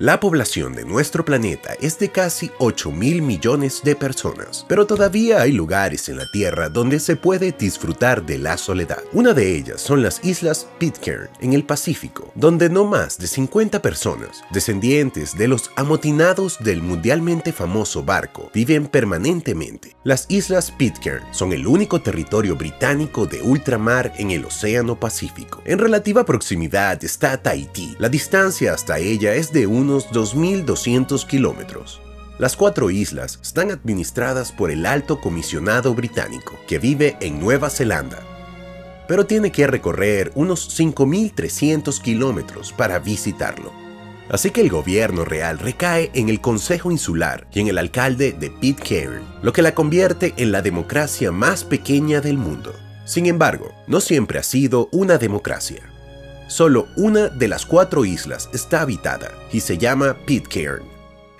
La población de nuestro planeta es de casi 8 mil millones de personas, pero todavía hay lugares en la Tierra donde se puede disfrutar de la soledad. Una de ellas son las islas Pitcairn, en el Pacífico, donde no más de 50 personas, descendientes de los amotinados del mundialmente famoso barco, viven permanentemente. Las islas Pitcairn son el único territorio británico de ultramar en el Océano Pacífico. En relativa proximidad está Tahití. La distancia hasta ella es de un unos 2.200 kilómetros. Las cuatro islas están administradas por el Alto Comisionado Británico, que vive en Nueva Zelanda, pero tiene que recorrer unos 5.300 kilómetros para visitarlo. Así que el gobierno real recae en el Consejo Insular y en el alcalde de Pitcairn, lo que la convierte en la democracia más pequeña del mundo. Sin embargo, no siempre ha sido una democracia. Solo una de las cuatro islas está habitada y se llama Pitcairn.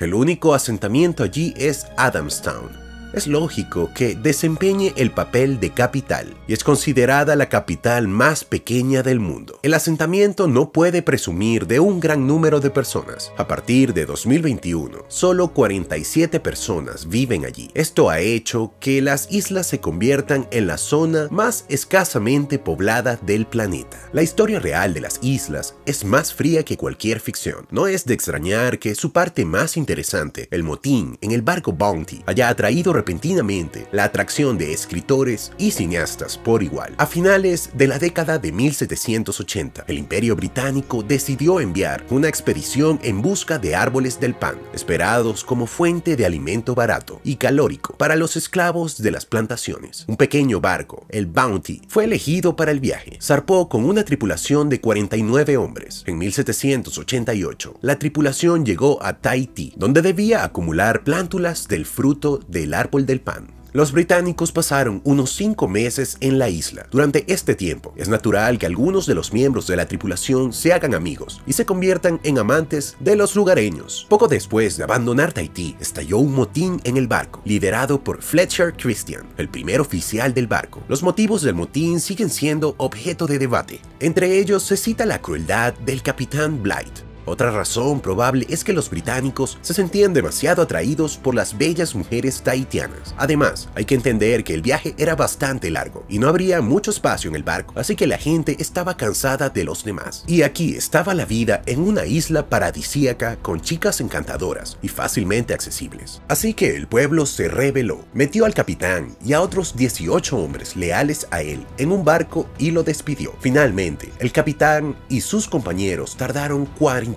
El único asentamiento allí es Adamstown, es lógico que desempeñe el papel de capital y es considerada la capital más pequeña del mundo. El asentamiento no puede presumir de un gran número de personas. A partir de 2021, solo 47 personas viven allí. Esto ha hecho que las islas se conviertan en la zona más escasamente poblada del planeta. La historia real de las islas es más fría que cualquier ficción. No es de extrañar que su parte más interesante, el motín en el barco Bounty, haya atraído repentinamente la atracción de escritores y cineastas por igual. A finales de la década de 1780, el Imperio Británico decidió enviar una expedición en busca de árboles del pan, esperados como fuente de alimento barato y calórico para los esclavos de las plantaciones. Un pequeño barco, el Bounty, fue elegido para el viaje. Zarpó con una tripulación de 49 hombres. En 1788, la tripulación llegó a Tahití, donde debía acumular plántulas del fruto del árbol del pan. Los británicos pasaron unos cinco meses en la isla. Durante este tiempo, es natural que algunos de los miembros de la tripulación se hagan amigos y se conviertan en amantes de los lugareños. Poco después de abandonar Tahití, estalló un motín en el barco, liderado por Fletcher Christian, el primer oficial del barco. Los motivos del motín siguen siendo objeto de debate. Entre ellos se cita la crueldad del capitán Blight, otra razón probable es que los británicos se sentían demasiado atraídos por las bellas mujeres tahitianas. Además, hay que entender que el viaje era bastante largo y no habría mucho espacio en el barco, así que la gente estaba cansada de los demás. Y aquí estaba la vida en una isla paradisíaca con chicas encantadoras y fácilmente accesibles. Así que el pueblo se rebeló, metió al capitán y a otros 18 hombres leales a él en un barco y lo despidió. Finalmente, el capitán y sus compañeros tardaron 40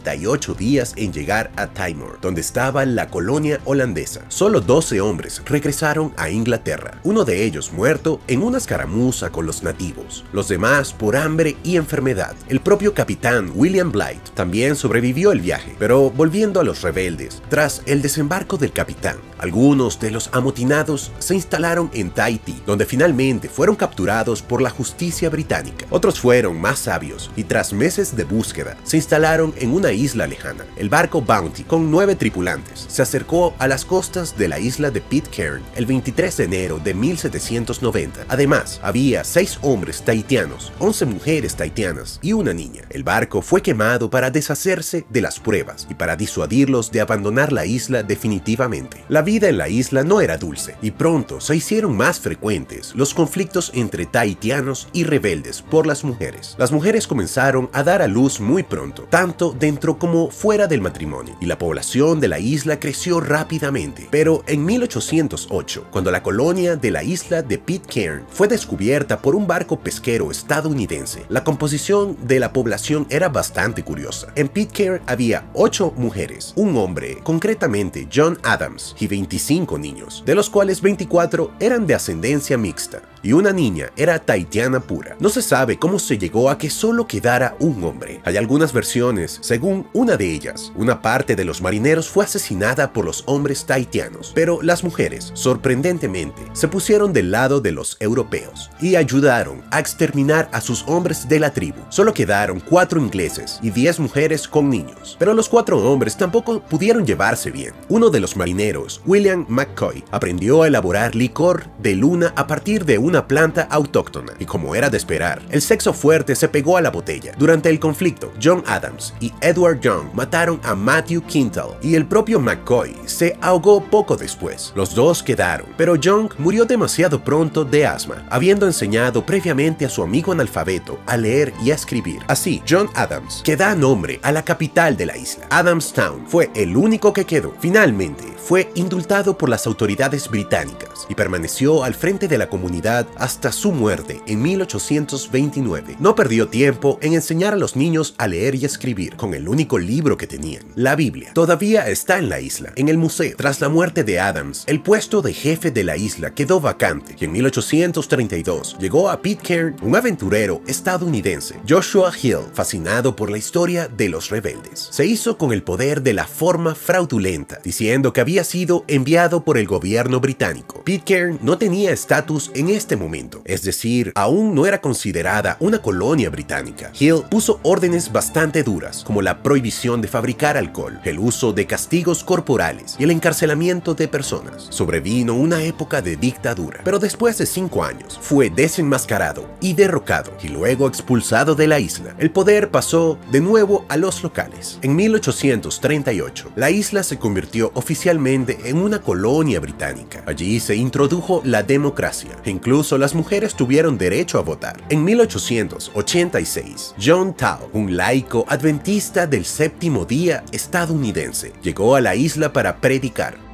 días en llegar a Timor, donde estaba la colonia holandesa. Solo 12 hombres regresaron a Inglaterra, uno de ellos muerto en una escaramuza con los nativos, los demás por hambre y enfermedad. El propio capitán William Blight también sobrevivió el viaje, pero volviendo a los rebeldes, tras el desembarco del capitán, algunos de los amotinados se instalaron en Tahití, donde finalmente fueron capturados por la justicia británica. Otros fueron más sabios y tras meses de búsqueda se instalaron en una isla lejana. El barco Bounty, con nueve tripulantes, se acercó a las costas de la isla de Pitcairn el 23 de enero de 1790. Además, había seis hombres tahitianos, 11 mujeres tahitianas y una niña. El barco fue quemado para deshacerse de las pruebas y para disuadirlos de abandonar la isla definitivamente. La vida en la isla no era dulce y pronto se hicieron más frecuentes los conflictos entre tahitianos y rebeldes por las mujeres. Las mujeres comenzaron a dar a luz muy pronto, tanto dentro como fuera del matrimonio, y la población de la isla creció rápidamente. Pero en 1808, cuando la colonia de la isla de Pitcairn fue descubierta por un barco pesquero estadounidense, la composición de la población era bastante curiosa. En Pitcairn había 8 mujeres, un hombre, concretamente John Adams, y 25 niños, de los cuales 24 eran de ascendencia mixta y una niña era taitiana pura. No se sabe cómo se llegó a que solo quedara un hombre. Hay algunas versiones, según una de ellas, una parte de los marineros fue asesinada por los hombres taitianos, pero las mujeres, sorprendentemente, se pusieron del lado de los europeos y ayudaron a exterminar a sus hombres de la tribu. Solo quedaron cuatro ingleses y diez mujeres con niños, pero los cuatro hombres tampoco pudieron llevarse bien. Uno de los marineros, William McCoy, aprendió a elaborar licor de luna a partir de una planta autóctona, y como era de esperar, el sexo fuerte se pegó a la botella. Durante el conflicto, John Adams y Edward Young mataron a Matthew Quintal, y el propio McCoy se ahogó poco después. Los dos quedaron, pero Young murió demasiado pronto de asma, habiendo enseñado previamente a su amigo analfabeto a leer y a escribir. Así, John Adams, que da nombre a la capital de la isla, Adamstown, fue el único que quedó. Finalmente, fue indultado por las autoridades británicas y permaneció al frente de la comunidad hasta su muerte en 1829. No perdió tiempo en enseñar a los niños a leer y escribir con el único libro que tenían, la Biblia. Todavía está en la isla, en el museo. Tras la muerte de Adams, el puesto de jefe de la isla quedó vacante y en 1832 llegó a Pitcairn un aventurero estadounidense, Joshua Hill, fascinado por la historia de los rebeldes. Se hizo con el poder de la forma fraudulenta, diciendo que había sido enviado por el gobierno británico. Pitcairn no tenía estatus en este momento, es decir, aún no era considerada una colonia británica. Hill puso órdenes bastante duras, como la prohibición de fabricar alcohol, el uso de castigos corporales y el encarcelamiento de personas. Sobrevino una época de dictadura, pero después de cinco años fue desenmascarado y derrocado y luego expulsado de la isla. El poder pasó de nuevo a los locales. En 1838, la isla se convirtió oficialmente en una colonia británica. Allí se introdujo la democracia. Incluso las mujeres tuvieron derecho a votar. En 1886, John Tao, un laico adventista del séptimo día estadounidense, llegó a la isla para predicar.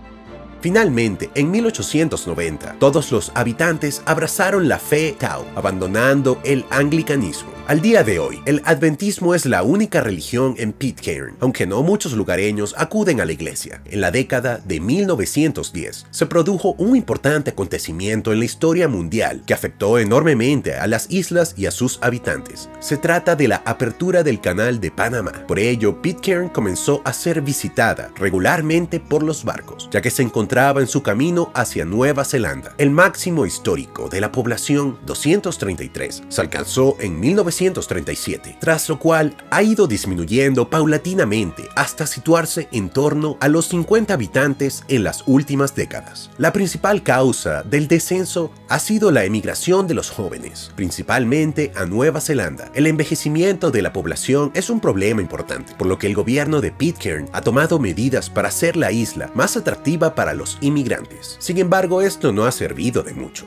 Finalmente, en 1890, todos los habitantes abrazaron la fe Tao, abandonando el anglicanismo. Al día de hoy, el adventismo es la única religión en Pitcairn, aunque no muchos lugareños acuden a la iglesia. En la década de 1910, se produjo un importante acontecimiento en la historia mundial que afectó enormemente a las islas y a sus habitantes. Se trata de la apertura del canal de Panamá. Por ello, Pitcairn comenzó a ser visitada regularmente por los barcos, ya que se encontraba en su camino hacia Nueva Zelanda. El máximo histórico de la población, 233, se alcanzó en 1910 1937, tras lo cual ha ido disminuyendo paulatinamente hasta situarse en torno a los 50 habitantes en las últimas décadas. La principal causa del descenso ha sido la emigración de los jóvenes, principalmente a Nueva Zelanda. El envejecimiento de la población es un problema importante, por lo que el gobierno de Pitcairn ha tomado medidas para hacer la isla más atractiva para los inmigrantes. Sin embargo, esto no ha servido de mucho.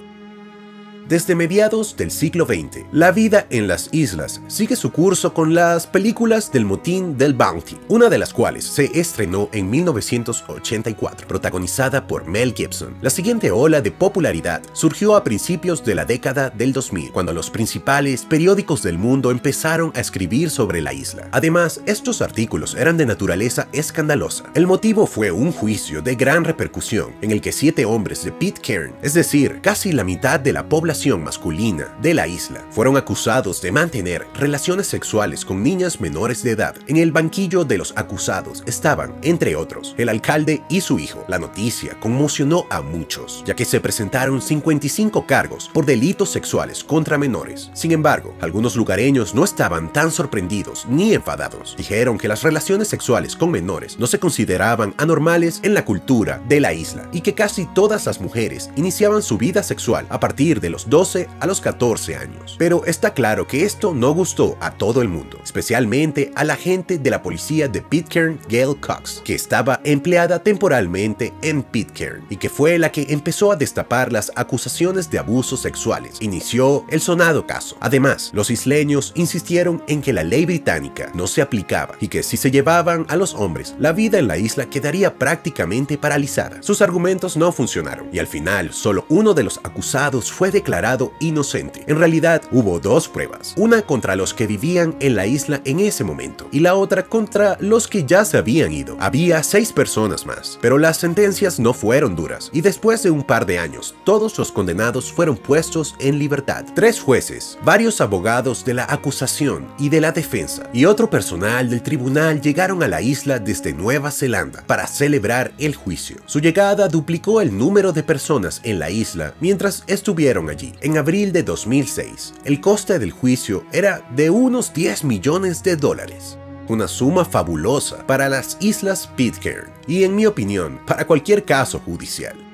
Desde mediados del siglo XX, la vida en las islas sigue su curso con las películas del motín del Bounty, una de las cuales se estrenó en 1984, protagonizada por Mel Gibson. La siguiente ola de popularidad surgió a principios de la década del 2000, cuando los principales periódicos del mundo empezaron a escribir sobre la isla. Además, estos artículos eran de naturaleza escandalosa. El motivo fue un juicio de gran repercusión en el que siete hombres de Pitcairn, es decir, casi la mitad de la población masculina de la isla fueron acusados de mantener relaciones sexuales con niñas menores de edad. En el banquillo de los acusados estaban, entre otros, el alcalde y su hijo. La noticia conmocionó a muchos, ya que se presentaron 55 cargos por delitos sexuales contra menores. Sin embargo, algunos lugareños no estaban tan sorprendidos ni enfadados. Dijeron que las relaciones sexuales con menores no se consideraban anormales en la cultura de la isla y que casi todas las mujeres iniciaban su vida sexual a partir de los 12 a los 14 años. Pero está claro que esto no gustó a todo el mundo, especialmente a la gente de la policía de Pitcairn, Gail Cox, que estaba empleada temporalmente en Pitcairn y que fue la que empezó a destapar las acusaciones de abusos sexuales. Inició el sonado caso. Además, los isleños insistieron en que la ley británica no se aplicaba y que si se llevaban a los hombres, la vida en la isla quedaría prácticamente paralizada. Sus argumentos no funcionaron y al final solo uno de los acusados fue declarado inocente. En realidad hubo dos pruebas, una contra los que vivían en la isla en ese momento y la otra contra los que ya se habían ido. Había seis personas más, pero las sentencias no fueron duras y después de un par de años todos los condenados fueron puestos en libertad. Tres jueces, varios abogados de la acusación y de la defensa y otro personal del tribunal llegaron a la isla desde Nueva Zelanda para celebrar el juicio. Su llegada duplicó el número de personas en la isla mientras estuvieron allí en abril de 2006. El coste del juicio era de unos 10 millones de dólares. Una suma fabulosa para las Islas Pitcairn y en mi opinión para cualquier caso judicial.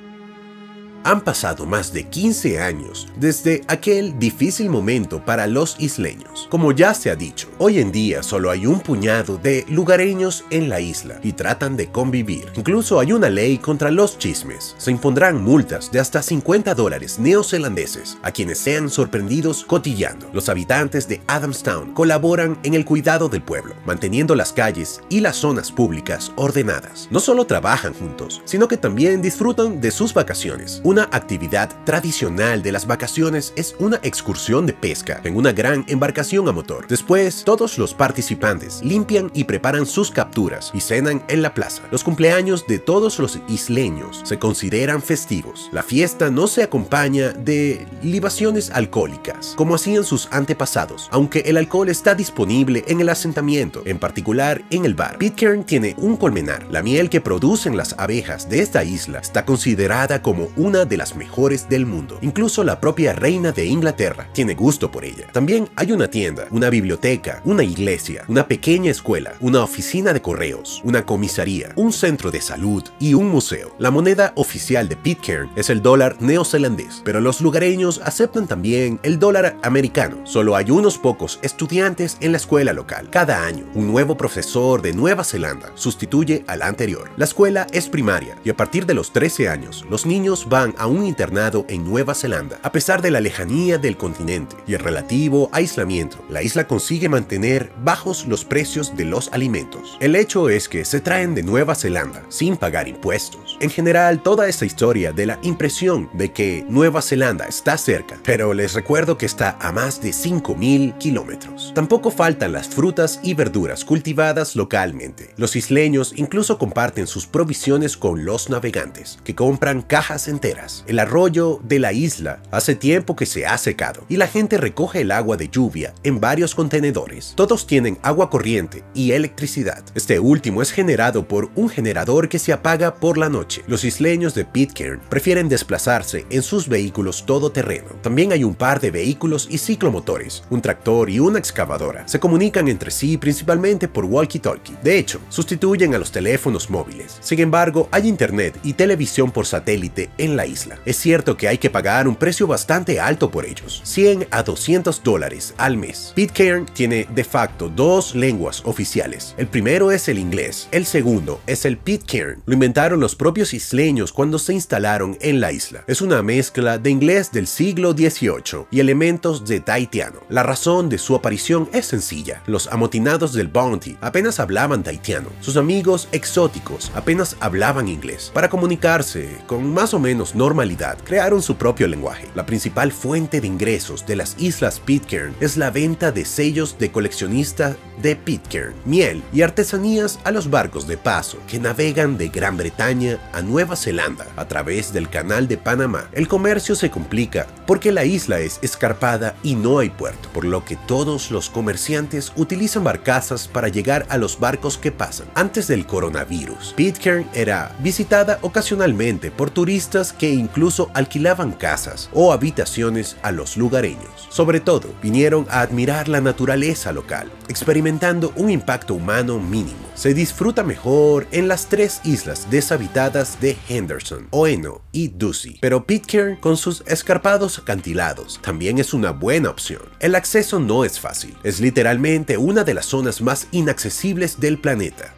Han pasado más de 15 años desde aquel difícil momento para los isleños. Como ya se ha dicho, hoy en día solo hay un puñado de lugareños en la isla y tratan de convivir. Incluso hay una ley contra los chismes. Se impondrán multas de hasta 50 dólares neozelandeses a quienes sean sorprendidos cotillando. Los habitantes de Adamstown colaboran en el cuidado del pueblo, manteniendo las calles y las zonas públicas ordenadas. No solo trabajan juntos, sino que también disfrutan de sus vacaciones. Una actividad tradicional de las vacaciones es una excursión de pesca en una gran embarcación a motor. Después, todos los participantes limpian y preparan sus capturas y cenan en la plaza. Los cumpleaños de todos los isleños se consideran festivos. La fiesta no se acompaña de libaciones alcohólicas, como hacían sus antepasados, aunque el alcohol está disponible en el asentamiento, en particular en el bar. Pitcairn tiene un colmenar. La miel que producen las abejas de esta isla está considerada como una de las mejores del mundo. Incluso la propia reina de Inglaterra tiene gusto por ella. También hay una tienda, una biblioteca, una iglesia, una pequeña escuela, una oficina de correos, una comisaría, un centro de salud y un museo. La moneda oficial de Pitcairn es el dólar neozelandés, pero los lugareños aceptan también el dólar americano. Solo hay unos pocos estudiantes en la escuela local. Cada año, un nuevo profesor de Nueva Zelanda sustituye al anterior. La escuela es primaria y a partir de los 13 años, los niños van a un internado en Nueva Zelanda. A pesar de la lejanía del continente y el relativo aislamiento, la isla consigue mantener bajos los precios de los alimentos. El hecho es que se traen de Nueva Zelanda sin pagar impuestos. En general, toda esta historia de la impresión de que Nueva Zelanda está cerca, pero les recuerdo que está a más de 5.000 kilómetros. Tampoco faltan las frutas y verduras cultivadas localmente. Los isleños incluso comparten sus provisiones con los navegantes, que compran cajas enteras. El arroyo de la isla hace tiempo que se ha secado y la gente recoge el agua de lluvia en varios contenedores. Todos tienen agua corriente y electricidad. Este último es generado por un generador que se apaga por la noche. Los isleños de Pitcairn prefieren desplazarse en sus vehículos todoterreno. También hay un par de vehículos y ciclomotores, un tractor y una excavadora. Se comunican entre sí principalmente por walkie-talkie. De hecho, sustituyen a los teléfonos móviles. Sin embargo, hay internet y televisión por satélite en la isla. Es cierto que hay que pagar un precio bastante alto por ellos, 100 a 200 dólares al mes. Pitcairn tiene de facto dos lenguas oficiales. El primero es el inglés, el segundo es el Pitcairn. Lo inventaron los propios isleños cuando se instalaron en la isla. Es una mezcla de inglés del siglo XVIII y elementos de taitiano. La razón de su aparición es sencilla. Los amotinados del Bounty apenas hablaban taitiano. Sus amigos exóticos apenas hablaban inglés. Para comunicarse con más o menos normalidad, crearon su propio lenguaje. La principal fuente de ingresos de las islas Pitcairn es la venta de sellos de coleccionista de Pitcairn, miel y artesanías a los barcos de paso que navegan de Gran Bretaña a Nueva Zelanda a través del Canal de Panamá. El comercio se complica porque la isla es escarpada y no hay puerto, por lo que todos los comerciantes utilizan barcazas para llegar a los barcos que pasan. Antes del coronavirus, Pitcairn era visitada ocasionalmente por turistas que incluso alquilaban casas o habitaciones a los lugareños. Sobre todo, vinieron a admirar la naturaleza local, experimentando un impacto humano mínimo. Se disfruta mejor en las tres islas deshabitadas de Henderson, Oeno y Ducie, pero Pitcairn con sus escarpados acantilados también es una buena opción. El acceso no es fácil, es literalmente una de las zonas más inaccesibles del planeta.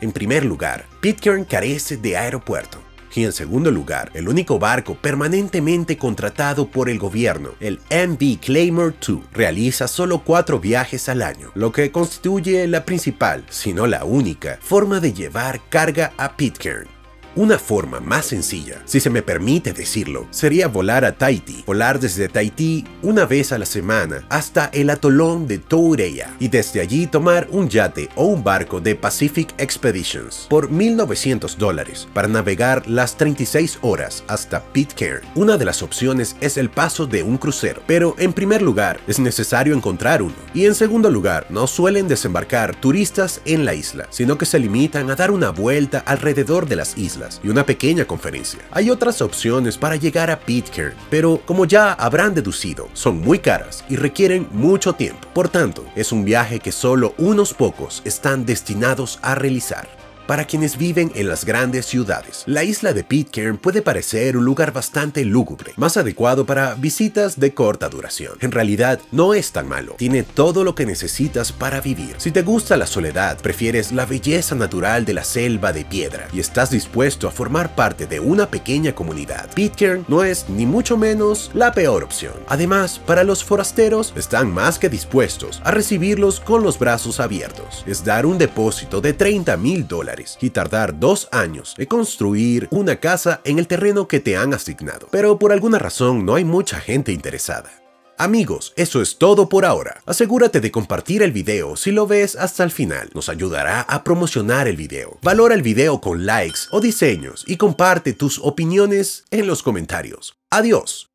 En primer lugar, Pitcairn carece de aeropuerto. Y en segundo lugar, el único barco permanentemente contratado por el gobierno, el MV Claymore 2, realiza solo cuatro viajes al año, lo que constituye la principal, si no la única, forma de llevar carga a Pitcairn. Una forma más sencilla, si se me permite decirlo, sería volar a Tahití, volar desde Tahití una vez a la semana hasta el atolón de Toureya y desde allí tomar un yate o un barco de Pacific Expeditions por 1.900 dólares para navegar las 36 horas hasta Pitcairn. Una de las opciones es el paso de un crucero, pero en primer lugar es necesario encontrar uno y en segundo lugar no suelen desembarcar turistas en la isla, sino que se limitan a dar una vuelta alrededor de las islas y una pequeña conferencia. Hay otras opciones para llegar a Pitcairn, pero como ya habrán deducido, son muy caras y requieren mucho tiempo. Por tanto, es un viaje que solo unos pocos están destinados a realizar. Para quienes viven en las grandes ciudades. La isla de Pitcairn puede parecer un lugar bastante lúgubre, más adecuado para visitas de corta duración. En realidad, no es tan malo. Tiene todo lo que necesitas para vivir. Si te gusta la soledad, prefieres la belleza natural de la selva de piedra y estás dispuesto a formar parte de una pequeña comunidad, Pitcairn no es ni mucho menos la peor opción. Además, para los forasteros están más que dispuestos a recibirlos con los brazos abiertos. Es dar un depósito de 30 mil y tardar dos años en construir una casa en el terreno que te han asignado. Pero por alguna razón no hay mucha gente interesada. Amigos, eso es todo por ahora. Asegúrate de compartir el video si lo ves hasta el final. Nos ayudará a promocionar el video. Valora el video con likes o diseños y comparte tus opiniones en los comentarios. Adiós.